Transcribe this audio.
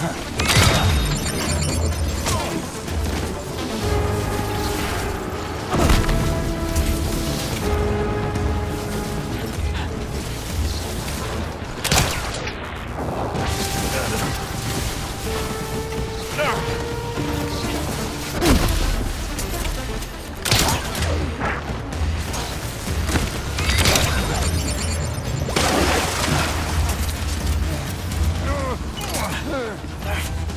Huh. there.